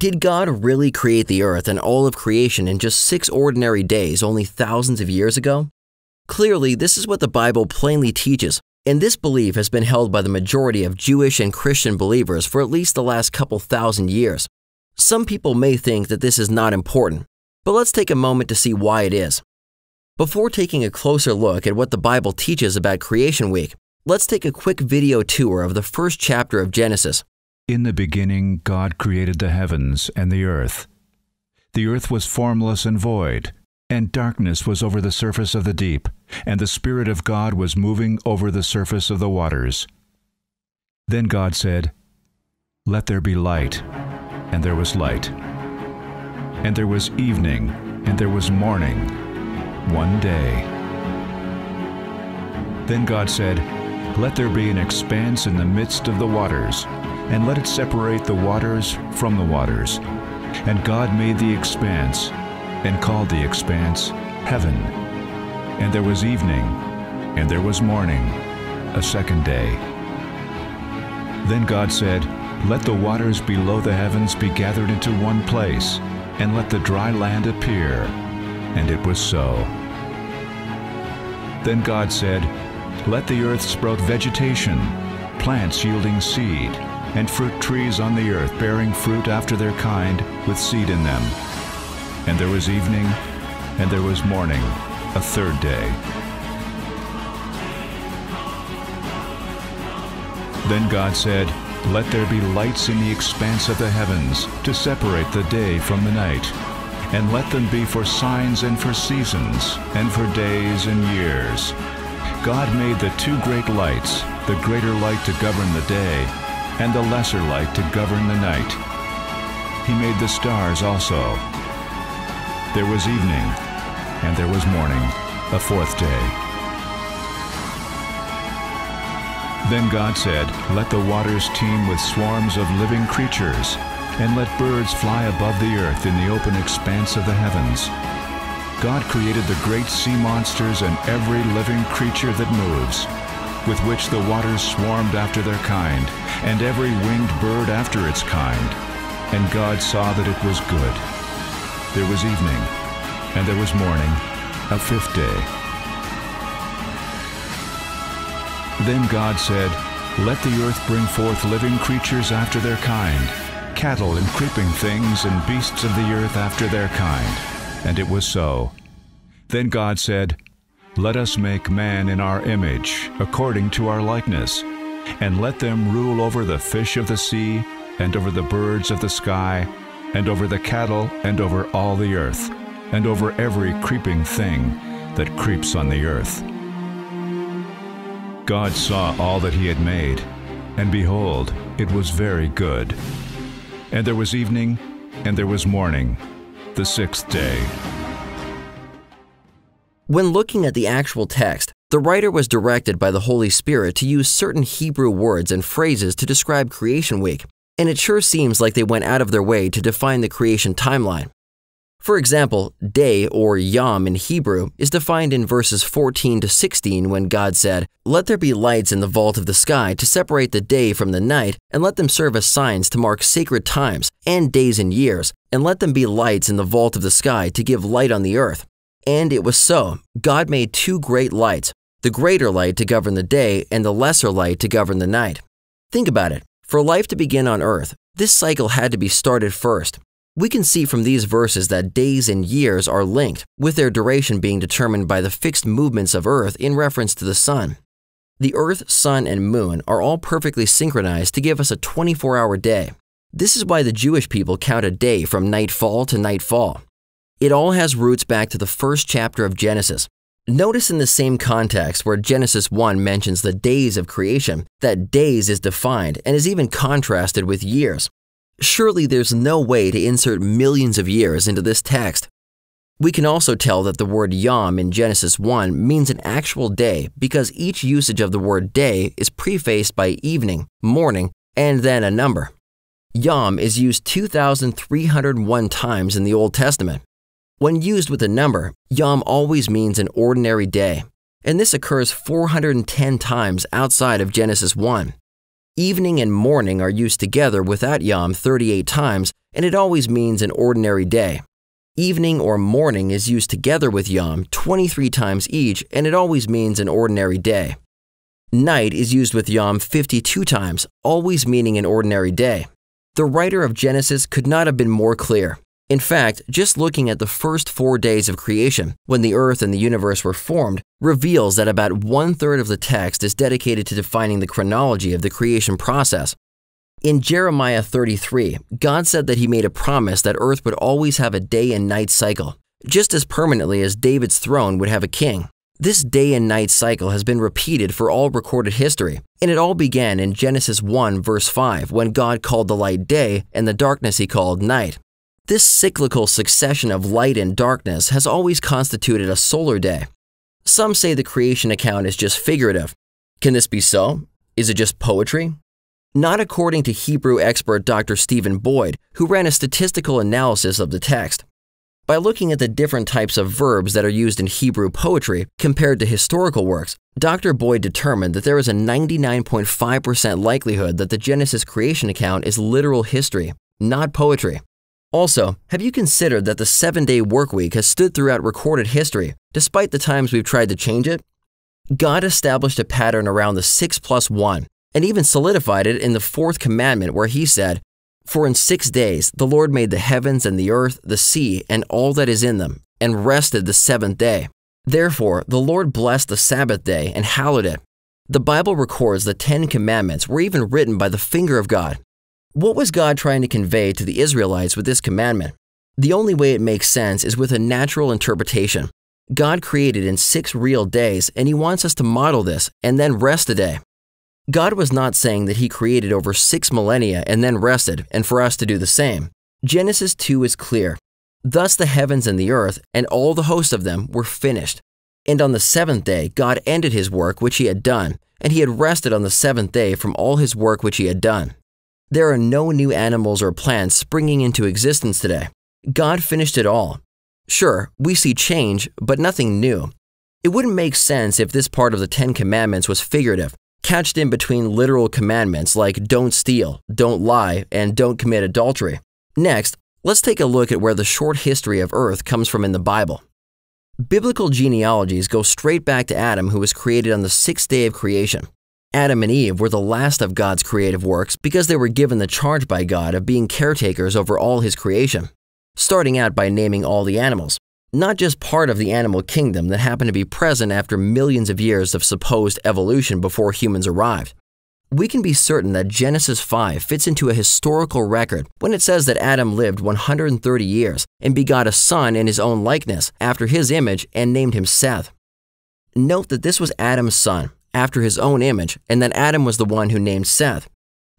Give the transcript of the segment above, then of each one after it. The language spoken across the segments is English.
Did God really create the earth and all of creation in just six ordinary days only thousands of years ago? Clearly, this is what the Bible plainly teaches, and this belief has been held by the majority of Jewish and Christian believers for at least the last couple thousand years. Some people may think that this is not important, but let's take a moment to see why it is. Before taking a closer look at what the Bible teaches about Creation Week, let's take a quick video tour of the first chapter of Genesis. In the beginning, God created the heavens and the earth. The earth was formless and void, and darkness was over the surface of the deep, and the Spirit of God was moving over the surface of the waters. Then God said, Let there be light. And there was light. And there was evening, and there was morning, one day. Then God said, Let there be an expanse in the midst of the waters, and let it separate the waters from the waters. And God made the expanse, and called the expanse heaven. And there was evening, and there was morning, a second day. Then God said, Let the waters below the heavens be gathered into one place, and let the dry land appear. And it was so. Then God said, Let the earth sprout vegetation, plants yielding seed, and fruit trees on the earth bearing fruit after their kind, with seed in them. And there was evening, and there was morning, a third day. Then God said, Let there be lights in the expanse of the heavens, to separate the day from the night, and let them be for signs and for seasons, and for days and years. God made the two great lights, the greater light to govern the day, and the lesser light to govern the night. He made the stars also. There was evening, and there was morning, a fourth day. Then God said, Let the waters teem with swarms of living creatures, and let birds fly above the earth in the open expanse of the heavens. God created the great sea monsters and every living creature that moves, with which the waters swarmed after their kind, and every winged bird after its kind. And God saw that it was good. There was evening, and there was morning, a fifth day. Then God said, Let the earth bring forth living creatures after their kind, cattle and creeping things and beasts of the earth after their kind. And it was so. Then God said, Let us make man in our image, according to our likeness, and let them rule over the fish of the sea, and over the birds of the sky, and over the cattle, and over all the earth, and over every creeping thing that creeps on the earth. God saw all that he had made, and behold, it was very good. And there was evening, and there was morning, the sixth day. When looking at the actual text, the writer was directed by the Holy Spirit to use certain Hebrew words and phrases to describe Creation Week, and it sure seems like they went out of their way to define the creation timeline. For example, day or yom in Hebrew is defined in verses 14 to 16 when God said, Let there be lights in the vault of the sky to separate the day from the night, and let them serve as signs to mark sacred times and days and years, and let them be lights in the vault of the sky to give light on the earth. And it was so. God made two great lights, the greater light to govern the day and the lesser light to govern the night. Think about it. For life to begin on earth, this cycle had to be started first. We can see from these verses that days and years are linked, with their duration being determined by the fixed movements of Earth in reference to the Sun. The Earth, Sun, and Moon are all perfectly synchronized to give us a 24 hour day. This is why the Jewish people count a day from nightfall to nightfall. It all has roots back to the first chapter of Genesis. Notice in the same context where Genesis 1 mentions the days of creation, that days is defined and is even contrasted with years. Surely there's no way to insert millions of years into this text. We can also tell that the word yom in Genesis 1 means an actual day because each usage of the word day is prefaced by evening, morning, and then a number. Yom is used 2,301 times in the Old Testament. When used with a number, Yom always means an ordinary day, and this occurs 410 times outside of Genesis 1. Evening and morning are used together without Yom 38 times, and it always means an ordinary day. Evening or morning is used together with Yom 23 times each, and it always means an ordinary day. Night is used with Yom 52 times, always meaning an ordinary day. The writer of Genesis could not have been more clear. In fact, just looking at the first four days of creation, when the earth and the universe were formed, reveals that about one third of the text is dedicated to defining the chronology of the creation process. In Jeremiah 33, God said that He made a promise that earth would always have a day and night cycle, just as permanently as David's throne would have a king. This day and night cycle has been repeated for all recorded history, and it all began in Genesis 1, verse 5, when God called the light day and the darkness He called night. This cyclical succession of light and darkness has always constituted a solar day. Some say the creation account is just figurative. Can this be so? Is it just poetry? Not according to Hebrew expert Dr. Stephen Boyd, who ran a statistical analysis of the text. By looking at the different types of verbs that are used in Hebrew poetry compared to historical works, Dr. Boyd determined that there is a 99.5% likelihood that the Genesis creation account is literal history, not poetry. Also, have you considered that the seven day work week has stood throughout recorded history, despite the times we've tried to change it? God established a pattern around the 6 plus 1, and even solidified it in the fourth commandment where he said, For in six days the Lord made the heavens and the earth, the sea, and all that is in them, and rested the seventh day. Therefore the Lord blessed the Sabbath day and hallowed it. The Bible records the Ten Commandments were even written by the finger of God. What was God trying to convey to the Israelites with this commandment? The only way it makes sense is with a natural interpretation. God created in six real days, and He wants us to model this and then rest a day. God was not saying that He created over six millennia and then rested, and for us to do the same. Genesis 2 is clear. Thus the heavens and the earth, and all the hosts of them, were finished. And on the seventh day, God ended His work which He had done, and He had rested on the seventh day from all His work which He had done. There are no new animals or plants springing into existence today. God finished it all. Sure, we see change, but nothing new. It wouldn't make sense if this part of the Ten Commandments was figurative, couched in between literal commandments like don't steal, don't lie, and don't commit adultery. Next, let's take a look at where the short history of Earth comes from in the Bible. Biblical genealogies go straight back to Adam, who was created on the sixth day of creation. Adam and Eve were the last of God's creative works because they were given the charge by God of being caretakers over all His creation, starting out by naming all the animals not just part of the animal kingdom that happened to be present after millions of years of supposed evolution before humans arrived. We can be certain that Genesis 5 fits into a historical record when it says that Adam lived 130 years and begot a son in his own likeness after his image and named him Seth. Note that this was Adam's son after his own image and that Adam was the one who named Seth.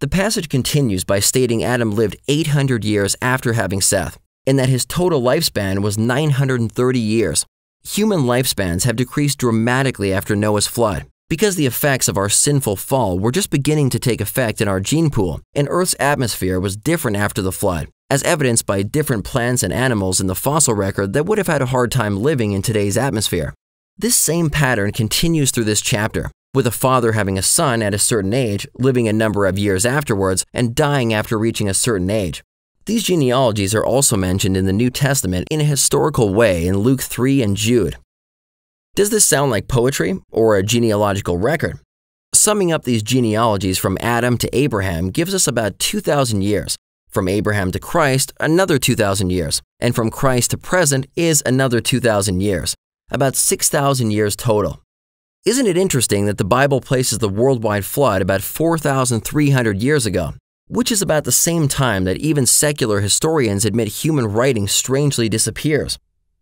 The passage continues by stating Adam lived 800 years after having Seth and that his total lifespan was 930 years. Human lifespans have decreased dramatically after Noah's flood because the effects of our sinful fall were just beginning to take effect in our gene pool, and Earth's atmosphere was different after the flood, as evidenced by different plants and animals in the fossil record that would have had a hard time living in today's atmosphere. This same pattern continues through this chapter, with a father having a son at a certain age, living a number of years afterwards, and dying after reaching a certain age. These genealogies are also mentioned in the New Testament in a historical way in Luke 3 and Jude. Does this sound like poetry or a genealogical record? Summing up these genealogies from Adam to Abraham gives us about 2,000 years. From Abraham to Christ, another 2,000 years. And from Christ to present is another 2,000 years. About 6,000 years total. Isn't it interesting that the Bible places the worldwide flood about 4,300 years ago which is about the same time that even secular historians admit human writing strangely disappears.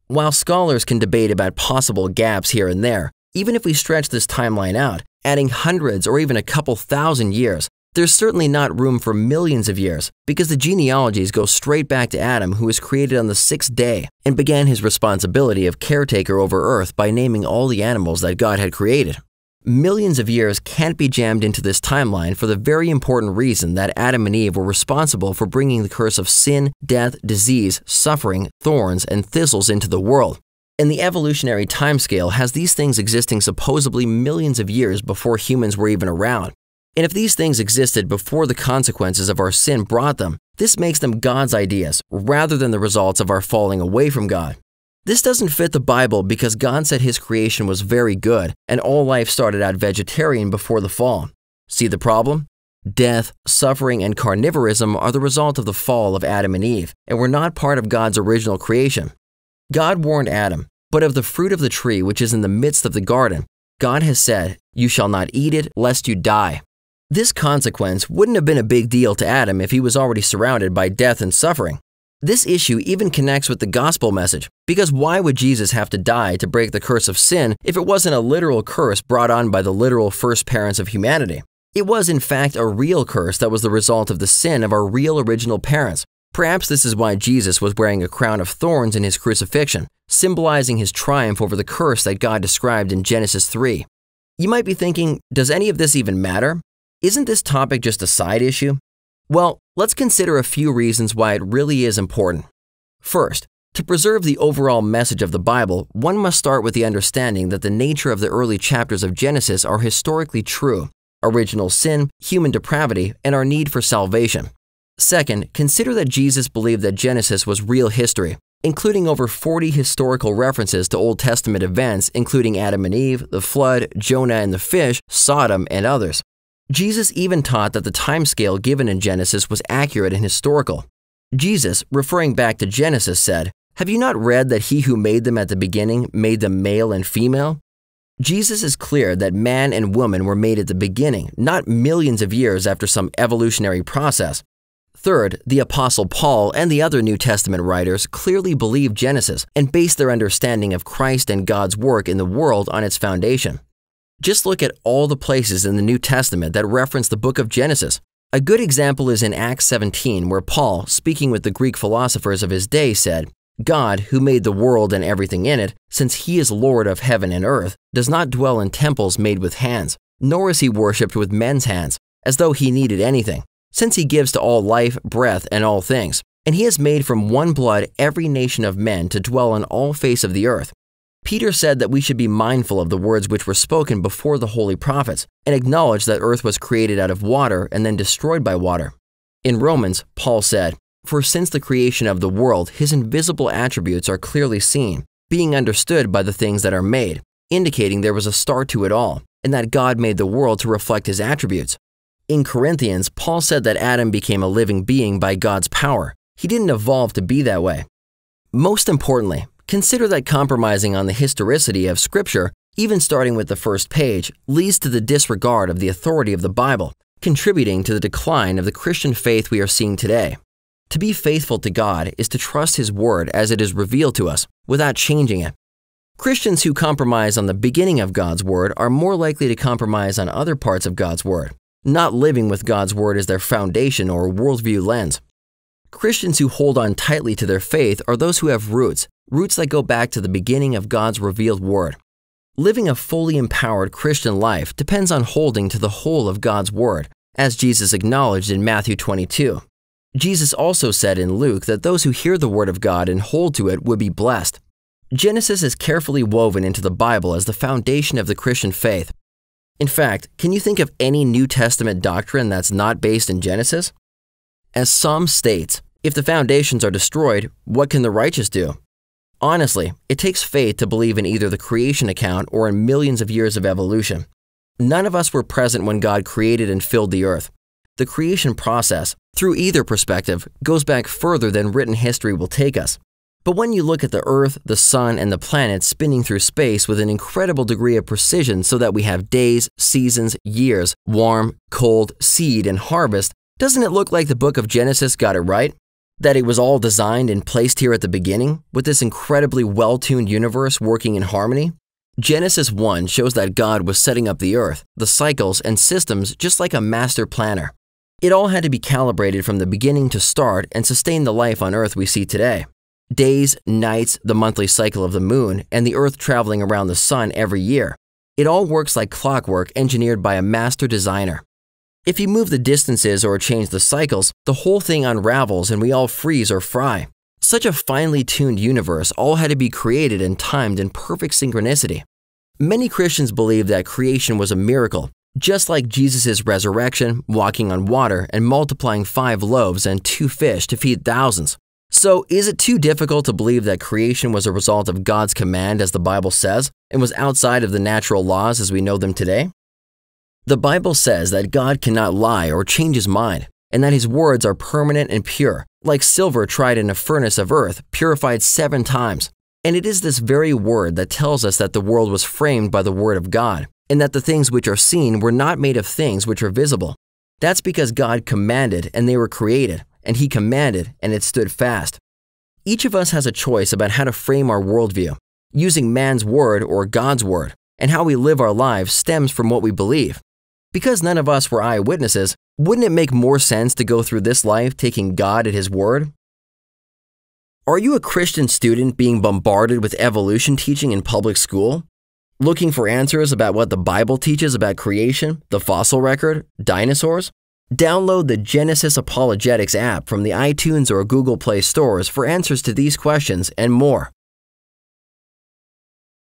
While scholars can debate about possible gaps here and there, even if we stretch this timeline out, adding hundreds or even a couple thousand years, there's certainly not room for millions of years because the genealogies go straight back to Adam, who was created on the sixth day and began his responsibility of caretaker over earth by naming all the animals that God had created. Millions of years can't be jammed into this timeline for the very important reason that Adam and Eve were responsible for bringing the curse of sin, death, disease, suffering, thorns, and thistles into the world. And the evolutionary timescale has these things existing supposedly millions of years before humans were even around. And if these things existed before the consequences of our sin brought them, this makes them God's ideas rather than the results of our falling away from God. This doesn't fit the Bible because God said his creation was very good and all life started out vegetarian before the fall. See the problem? Death, suffering, and carnivorism are the result of the fall of Adam and Eve and were not part of God's original creation. God warned Adam, but of the fruit of the tree which is in the midst of the garden, God has said, You shall not eat it, lest you die. This consequence wouldn't have been a big deal to Adam if he was already surrounded by death and suffering. This issue even connects with the gospel message, because why would Jesus have to die to break the curse of sin if it wasn't a literal curse brought on by the literal first parents of humanity? It was, in fact, a real curse that was the result of the sin of our real original parents. Perhaps this is why Jesus was wearing a crown of thorns in his crucifixion, symbolizing his triumph over the curse that God described in Genesis 3. You might be thinking, does any of this even matter? Isn't this topic just a side issue? Well, let's consider a few reasons why it really is important. First, to preserve the overall message of the Bible, one must start with the understanding that the nature of the early chapters of Genesis are historically true original sin, human depravity, and our need for salvation. Second, consider that Jesus believed that Genesis was real history, including over 40 historical references to Old Testament events, including Adam and Eve, the flood, Jonah and the fish, Sodom, and others. Jesus even taught that the timescale given in Genesis was accurate and historical. Jesus, referring back to Genesis, said, Have you not read that he who made them at the beginning made them male and female? Jesus is clear that man and woman were made at the beginning, not millions of years after some evolutionary process. Third, the Apostle Paul and the other New Testament writers clearly believed Genesis and based their understanding of Christ and God's work in the world on its foundation. Just look at all the places in the New Testament that reference the book of Genesis. A good example is in Acts 17, where Paul, speaking with the Greek philosophers of his day, said, God, who made the world and everything in it, since he is Lord of heaven and earth, does not dwell in temples made with hands, nor is he worshipped with men's hands, as though he needed anything, since he gives to all life, breath, and all things. And he has made from one blood every nation of men to dwell on all face of the earth, Peter said that we should be mindful of the words which were spoken before the holy prophets and acknowledge that earth was created out of water and then destroyed by water. In Romans, Paul said, For since the creation of the world, his invisible attributes are clearly seen, being understood by the things that are made, indicating there was a start to it all, and that God made the world to reflect his attributes. In Corinthians, Paul said that Adam became a living being by God's power. He didn't evolve to be that way. Most importantly, Consider that compromising on the historicity of Scripture, even starting with the first page, leads to the disregard of the authority of the Bible, contributing to the decline of the Christian faith we are seeing today. To be faithful to God is to trust His Word as it is revealed to us, without changing it. Christians who compromise on the beginning of God's Word are more likely to compromise on other parts of God's Word, not living with God's Word as their foundation or worldview lens. Christians who hold on tightly to their faith are those who have roots, roots that go back to the beginning of God's revealed Word. Living a fully empowered Christian life depends on holding to the whole of God's Word, as Jesus acknowledged in Matthew 22. Jesus also said in Luke that those who hear the Word of God and hold to it would be blessed. Genesis is carefully woven into the Bible as the foundation of the Christian faith. In fact, can you think of any New Testament doctrine that's not based in Genesis? As Psalm states, if the foundations are destroyed, what can the righteous do? Honestly, it takes faith to believe in either the creation account or in millions of years of evolution. None of us were present when God created and filled the earth. The creation process, through either perspective, goes back further than written history will take us. But when you look at the Earth, the Sun, and the planets spinning through space with an incredible degree of precision so that we have days, seasons, years, warm, cold, seed, and harvest, doesn't it look like the book of Genesis got it right? That it was all designed and placed here at the beginning, with this incredibly well tuned universe working in harmony? Genesis 1 shows that God was setting up the earth, the cycles, and systems just like a master planner. It all had to be calibrated from the beginning to start and sustain the life on earth we see today. Days, nights, the monthly cycle of the moon, and the earth traveling around the sun every year. It all works like clockwork engineered by a master designer. If you move the distances or change the cycles, the whole thing unravels and we all freeze or fry. Such a finely tuned universe all had to be created and timed in perfect synchronicity. Many Christians believe that creation was a miracle, just like Jesus' resurrection, walking on water, and multiplying five loaves and two fish to feed thousands. So, is it too difficult to believe that creation was a result of God's command, as the Bible says, and was outside of the natural laws as we know them today? The Bible says that God cannot lie or change his mind, and that his words are permanent and pure, like silver tried in a furnace of earth, purified seven times. And it is this very word that tells us that the world was framed by the word of God, and that the things which are seen were not made of things which are visible. That's because God commanded and they were created, and He commanded and it stood fast. Each of us has a choice about how to frame our worldview. Using man's word or God's word, and how we live our lives stems from what we believe. Because none of us were eyewitnesses, wouldn't it make more sense to go through this life taking God at His word? Are you a Christian student being bombarded with evolution teaching in public school? Looking for answers about what the Bible teaches about creation, the fossil record, dinosaurs? Download the Genesis Apologetics app from the iTunes or Google Play stores for answers to these questions and more.